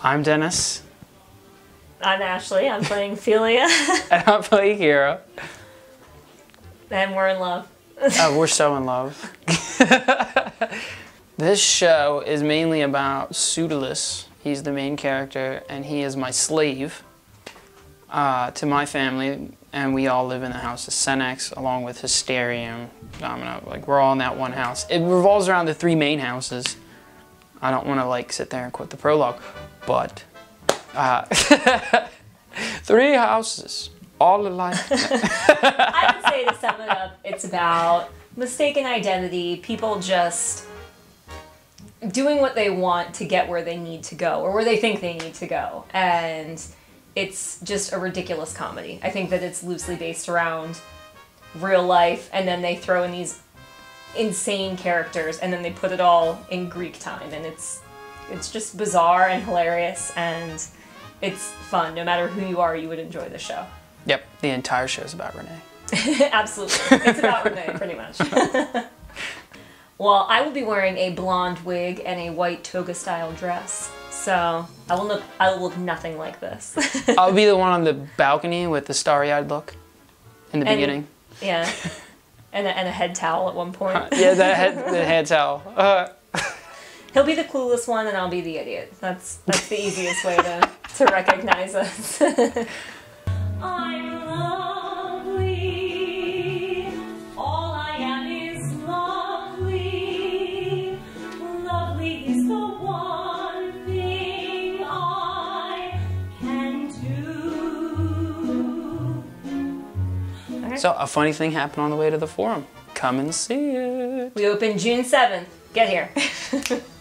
I'm Dennis. I'm Ashley. I'm playing Philia, And I'm playing Hero. and we're in love. Oh, we're so in love. this show is mainly about Pseudolus. He's the main character, and he is my slave uh, to my family. And we all live in the house of Senex, along with Hysterium, Domina. Like, we're all in that one house. It revolves around the three main houses. I don't want to, like, sit there and quote the prologue, but uh, three houses, all alike. I would say to sum it up, it's about mistaken identity, people just doing what they want to get where they need to go or where they think they need to go. And it's just a ridiculous comedy. I think that it's loosely based around real life and then they throw in these insane characters and then they put it all in Greek time and it's it's just bizarre and hilarious and it's fun. No matter who you are, you would enjoy the show. Yep, the entire show is about Renee. Absolutely. It's about Renee, pretty much. well, I will be wearing a blonde wig and a white toga style dress. So I will look I will look nothing like this. I'll be the one on the balcony with the starry-eyed look in the And- beginning. yeah. And a, and a head towel at one point. Yeah, the head, the head towel. Uh, He'll be the clueless one and I'll be the idiot. That's that's the easiest way to, to recognize us. do. so a funny thing happened on the way to the forum. Come and see it. We open June 7th. Get here.